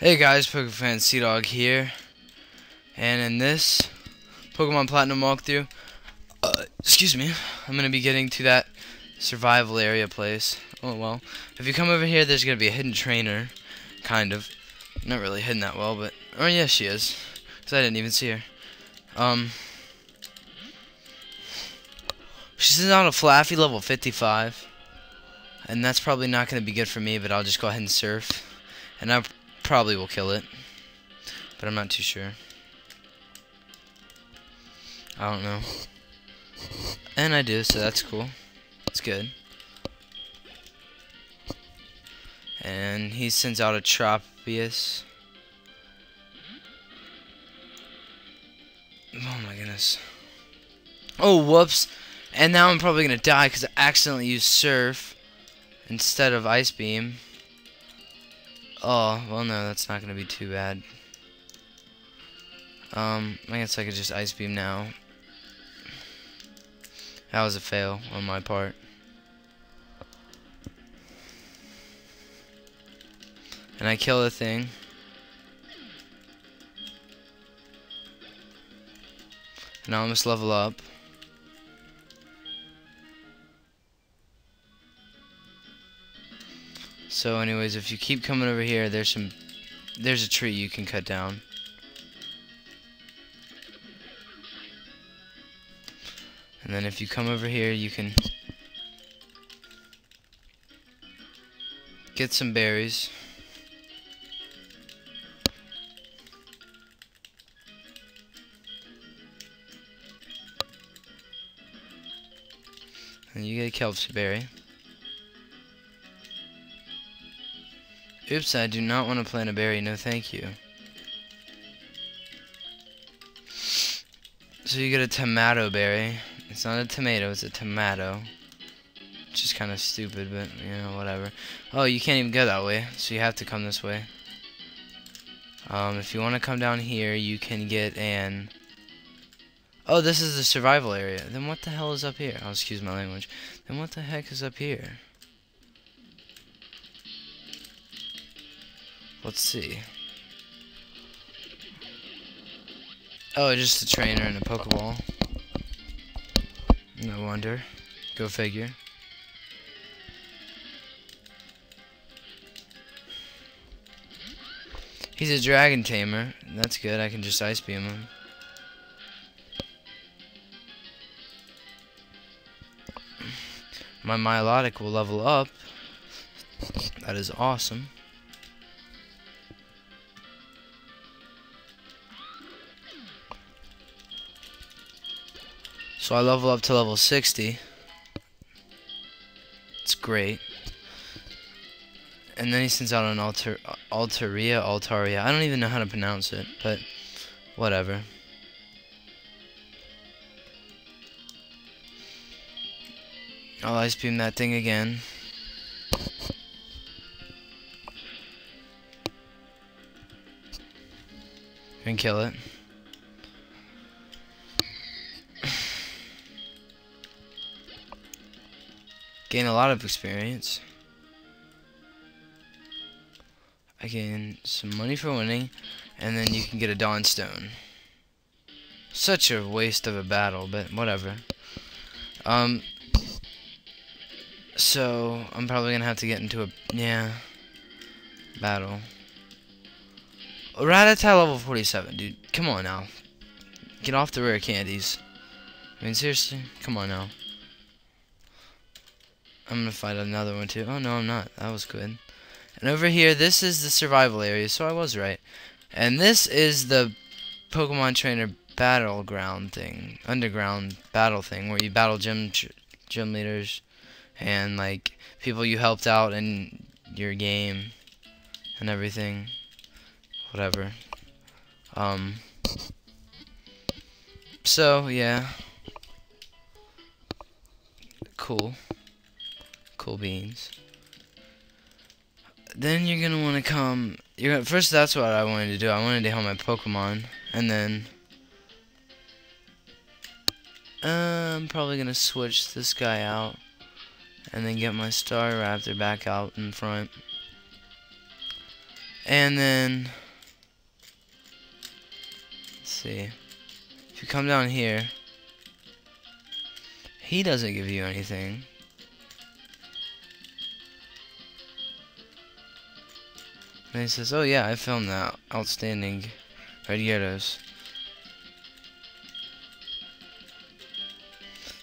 Hey guys, Pokefan CDOG here, and in this Pokemon Platinum walkthrough, uh, excuse me, I'm gonna be getting to that survival area place. Oh well, if you come over here, there's gonna be a hidden trainer, kind of, not really hidden that well, but oh yes, yeah, she is, cause I didn't even see her. Um, she's on a Flaaffy level 55, and that's probably not gonna be good for me, but I'll just go ahead and surf, and I probably will kill it. But I'm not too sure. I don't know. And I do, so that's cool. It's good. And he sends out a Tropius. Oh my goodness. Oh, whoops. And now I'm probably going to die because I accidentally used Surf instead of Ice Beam. Oh, well no, that's not going to be too bad. Um, I guess I could just Ice Beam now. That was a fail on my part. And I kill the thing. And I almost level up. So anyways, if you keep coming over here, there's some there's a tree you can cut down. And then if you come over here, you can get some berries. And you get a Kelpsy berry. Oops, I do not want to plant a berry. No, thank you. So you get a Tamato berry. It's not a tomato, it's a tamato. Which is kind of stupid, but, you know, whatever. Oh, you can't even go that way, so you have to come this way. Um, if you want to come down here, you can get an... Oh, this is the survival area. Then what the hell is up here? Oh, excuse my language. Then what the heck is up here? Let's see. Oh, just a trainer and a Pokeball. No wonder. Go figure. He's a dragon tamer. That's good. I can just ice beam him. My Milotic will level up. That is awesome. So I level up to level 60. It's great. And then he sends out an alter Altaria, Altaria. I don't even know how to pronounce it, but whatever. I'll ice beam that thing again. And kill it. Gain a lot of experience. I gain some money for winning, and then you can get a Dawn Stone. Such a waste of a battle, but whatever. Um, so, I'm probably gonna have to get into a, yeah, battle. Rattata level 47, dude. Come on now. Get off the rare candies. I mean, seriously? Come on now. I'm gonna find another one too. Oh no, I'm not. That was good. And over here, this is the survival area, so I was right. And this is the Pokemon Trainer battleground thing, underground battle thing, where you battle gym gym leaders and like people you helped out in your game and everything. Whatever. Um. So yeah. Cool cool beans. Then you're gonna want to come. You're gonna, first. That's what I wanted to do. I wanted to help my Pokemon, and then uh, I'm probably gonna switch this guy out, and then get my Staraptor back out in front. And then, let's see. If you come down here, he doesn't give you anything. And he says, oh yeah, I filmed that. Outstanding. Gyarados.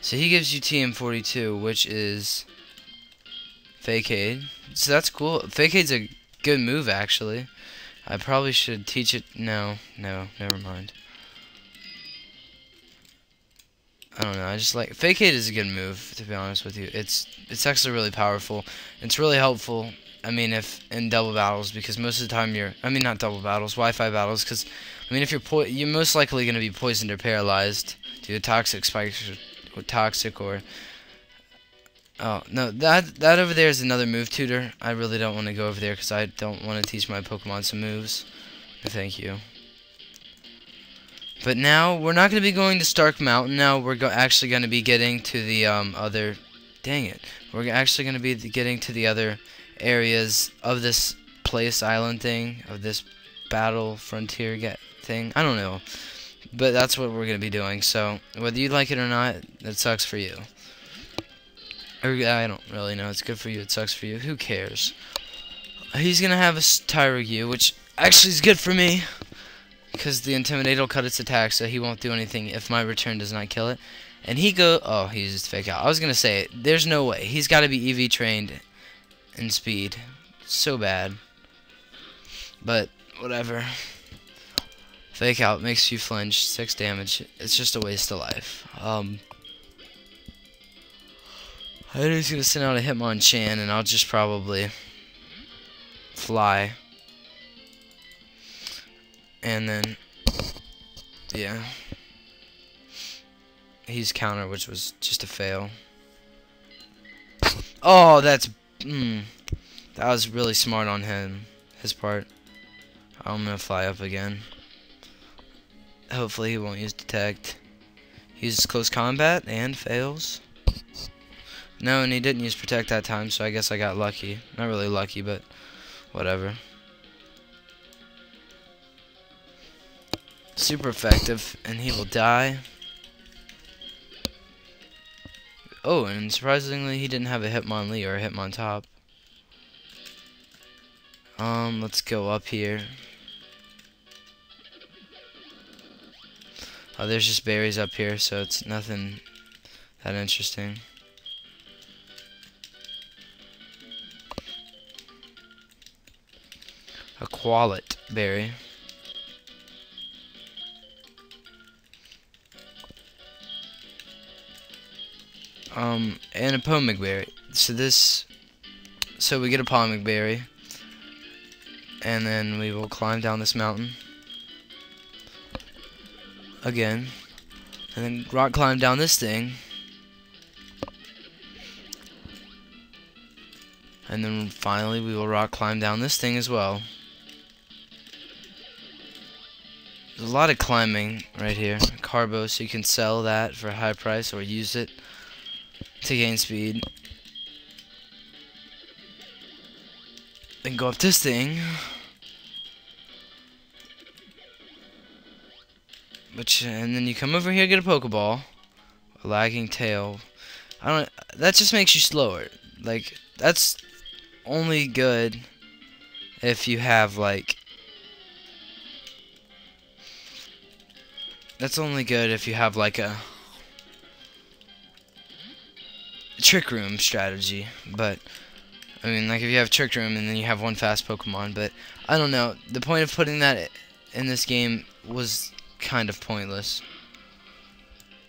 So he gives you TM42, which is Facade So that's cool. Facade a good move, actually. I probably should teach it. No, no, never mind. I don't know. I just like Facade is a good move, to be honest with you. It's it's actually really powerful. It's really helpful I mean, if in double battles, because most of the time you're, I mean, not double battles, Wi-Fi battles, because, I mean, if you're, po you're most likely going to be poisoned or paralyzed due to toxic spikes or, or toxic or, oh, no, that, that over there is another move tutor. I really don't want to go over there because I don't want to teach my Pokemon some moves. Thank you. But now, we're not going to be going to Stark Mountain now. We're go actually going to be getting to the um, other... Dang it. We're actually going to be getting to the other areas of this place island thing, of this battle frontier get thing. I don't know. But that's what we're going to be doing. So, whether you like it or not, it sucks for you. Or, I don't really know. It's good for you. It sucks for you. Who cares? He's going to have a Tyrogue, which actually is good for me. Because the Intimidate will cut its attack, so he won't do anything if my return does not kill it. And he go... Oh, he's just fake out. I was going to say, there's no way. He's got to be EV trained in speed. So bad. But, whatever. Fake out makes you flinch. 6 damage. It's just a waste of life. Um, I think he's going to send out a Hitmonchan, and I'll just probably fly. And then, yeah. He's counter, which was just a fail. Oh, that's Hmm. That was really smart on him, his part. I'm gonna fly up again. Hopefully he won't use detect. He uses close combat and fails. No, and he didn't use protect that time, so I guess I got lucky. Not really lucky, but whatever. Super effective, and he will die. Oh, and surprisingly, he didn't have a Hitmonlee or a Hitmontop. Um, let's go up here. Oh, there's just berries up here, so it's nothing that interesting. A Qualot berry. Um, and a Pomeg berry. So this, so we get a Pomeg berry, and then we will climb down this mountain again, and then rock climb down this thing, and then finally we will rock climb down this thing as well. There's a lot of climbing right here. Carbo, so you can sell that for a high price or use it to gain speed. Then go up this thing. Which and then you come over here get a Pokeball. A lagging tail. I don't that just makes you slower. Like that's only good if you have like that's only good if you have like a trick room strategy, but I mean, like if you have trick room and then you have one fast Pokemon, but I don't know. The point of putting that in this game was kind of pointless.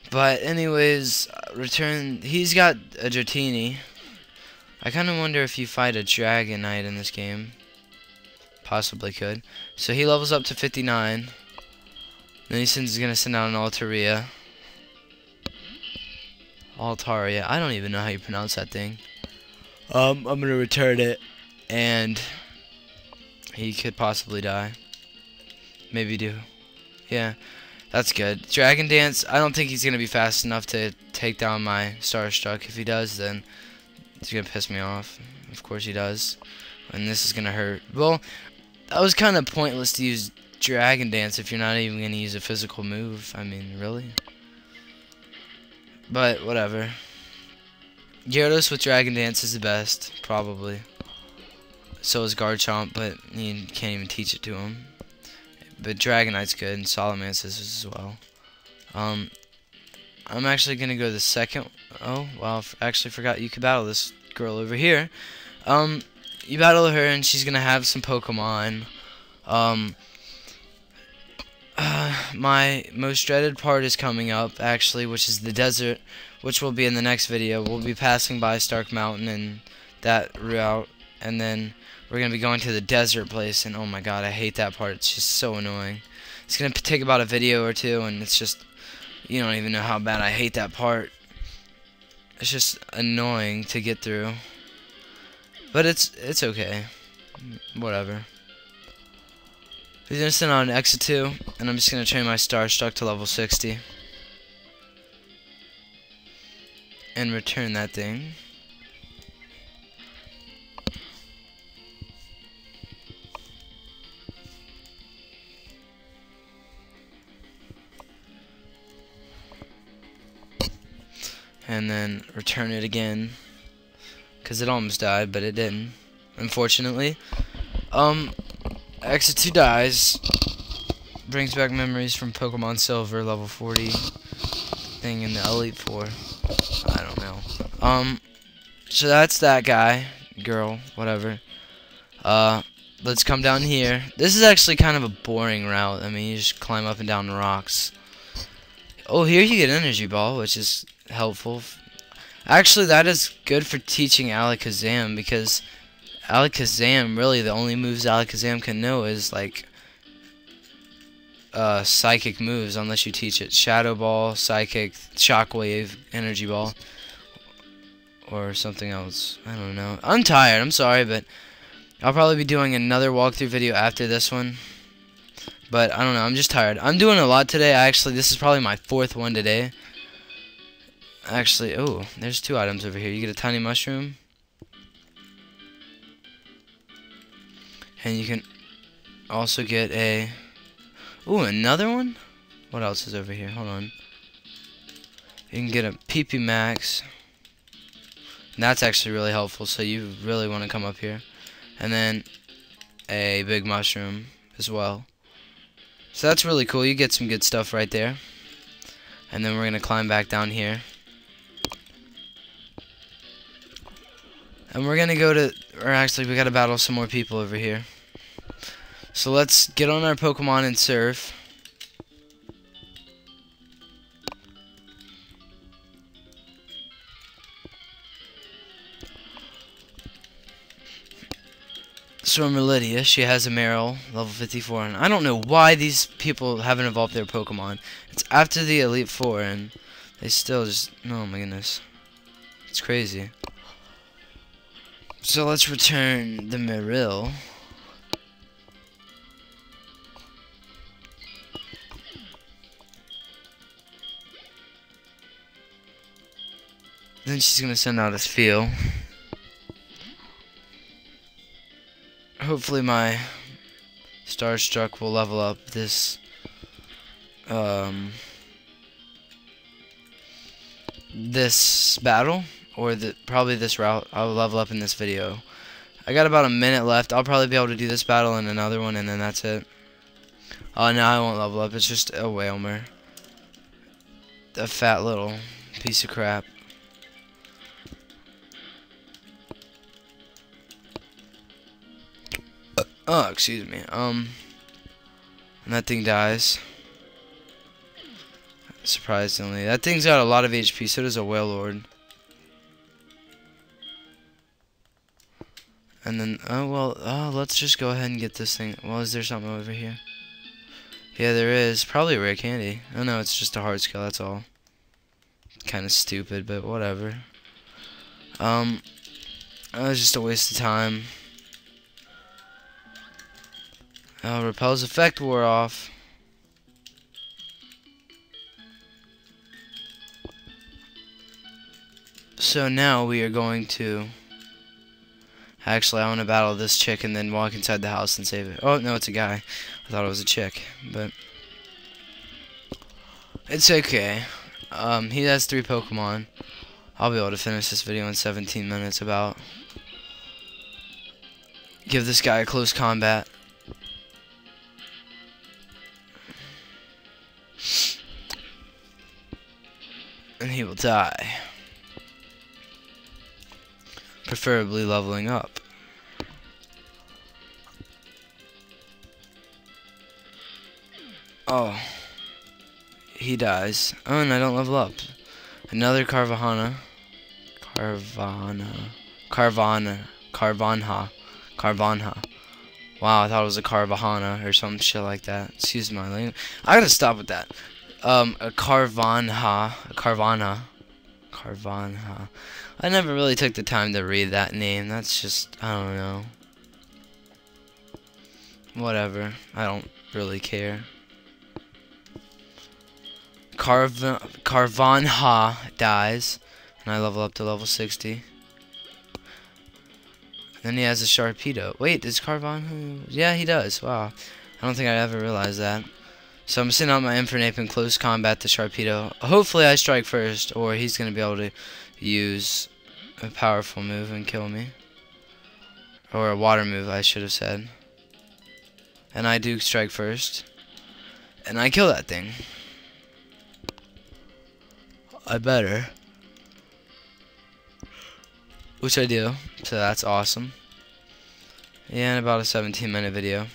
But anyways, return. He's got a Dratini. I kind of wonder if you fight a Dragonite in this game. Possibly could. So he levels up to 59. Then he sends, gonna send out an Altaria. Altaria. I don't even know how you pronounce that thing. Um, I'm gonna return it, and he could possibly die. Maybe do. Yeah, that's good. Dragon Dance. I don't think he's gonna be fast enough to take down my Staraptor. If he does, then he's gonna piss me off. Of course he does, and this is gonna hurt. Well, That was kind of pointless to use Dragon Dance if you're not even going to use a physical move. I mean, really? But, whatever. Gyarados with Dragon Dance is the best, probably. So is Garchomp, but you can't even teach it to him. But Dragonite's good, and Salamence is as well. Um, I'm actually going to go the second... Oh, well, I actually forgot you could battle this girl over here. Um, you battle her, and she's going to have some Pokemon. Um, my most dreaded part is coming up, actually, which is the desert, which will be in the next video. We'll be passing by Stark Mountain and that route, and then we're going to be going to the desert place, and oh my god, I hate that part. It's just so annoying. It's going to take about a video or two, and it's just, you don't even know how bad I hate that part. It's just annoying to get through. But it's it's okay. Whatever. He's gonna send out an Exeggutor, and I'm just gonna train my Staraptor to level 60. And return that thing. And then return it again. Because it almost died, but it didn't. Unfortunately. Um, Exeggutor dies. Brings back memories from Pokemon Silver, level 40 thing in the Elite Four. I don't know. Um, so that's that guy, girl, whatever. Uh, let's come down here. This is actually kind of a boring route. I mean, you just climb up and down rocks. Oh, here you get Energy Ball, which is helpful. Actually, that is good for teaching Alakazam because Alakazam, really, the only moves Alakazam can know is, like, uh, psychic moves, unless you teach it. Shadow Ball, Psychic, Shockwave, Energy Ball, or something else. I don't know. I'm tired, I'm sorry, but I'll probably be doing another walkthrough video after this one. But, I don't know, I'm just tired. I'm doing a lot today, actually. This is probably my fourth one today. Actually, oh, there's two items over here. You get a tiny mushroom. And you can also get a... Ooh, another one? What else is over here? Hold on. You can get a PP Max. That's actually really helpful, so you really want to come up here. And then a big mushroom as well. So that's really cool. You get some good stuff right there. And then we're going to climb back down here. And we're to go to... Or actually, we got to battle some more people over here. So let's get on our Pokemon and surf. So Lydia, she has a Marill, level 54, and I don't know why these people haven't evolved their Pokemon. It's after the Elite Four, and they still just, oh my goodness. It's crazy. So let's return the Marill. Then she's gonna send out a feel. Hopefully my Staraptor will level up this um this battle or the probably this route I'll level up in this video. I got about a minute left. I'll probably be able to do this battle and another one and then that's it. Oh no, I won't level up. It's just a Wailmer. A fat little piece of crap. Oh, excuse me. Um, and that thing dies. Surprisingly. That thing's got a lot of HP, so does a Wailord. And then, oh, well, oh, let's just go ahead and get this thing. Well, is there something over here? Yeah, there is. Probably rare candy. Oh, no, it's just a hard skill, that's all. Kind of stupid, but whatever. Um, it was just a waste of time. Uh, repel's effect wore off. So now we are going to Actually, I want to battle this chick and then walk inside the house and save it. Oh, no, it's a guy. I thought it was a chick, but... It's okay. Um, he has three Pokemon. I'll be able to finish this video in 17 minutes about. Give this guy a close combat. And he will die. Preferably leveling up. Oh. He dies. Oh, and I don't level up. Another Carvahana. Carvana. Carvana. Carvanha. Carvanha. Wow, I thought it was a Carvahana or some shit like that. Excuse my language. I gotta stop with that. Um, a Carvanha. A Carvana. Carvanha. I never really took the time to read that name. That's just, I don't know. Whatever. I don't really care. Carv Carvanha dies, and I level up to level 60. Then he has a Sharpedo. Wait, does Carvanha? Yeah, he does. Wow. I don't think I ever realized that. So I'm sending out my Infernape in close combat to Sharpedo. Hopefully I strike first, or he's going to be able to use a powerful move and kill me. Or a water move, I should have said. And I do strike first. And I kill that thing. I better. Which I do. So that's awesome. Yeah, and about a 17 minute video.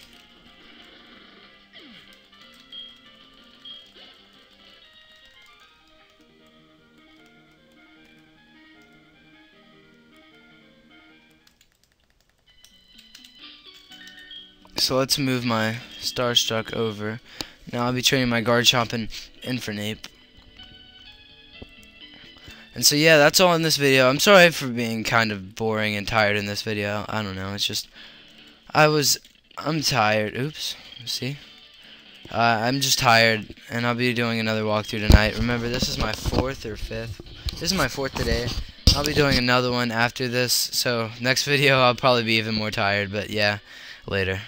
So let's move my Staraptor over. Now I'll be training my Garchomp and Infernape. And so yeah, that's all in this video. I'm sorry for being kind of boring and tired in this video. I don't know. It's just I was I'm tired. Oops. See? Uh, I'm just tired, and I'll be doing another walkthrough tonight. Remember, this is my fourth or fifth. This is my fourth today. I'll be doing another one after this. So next video, I'll probably be even more tired. But yeah, later.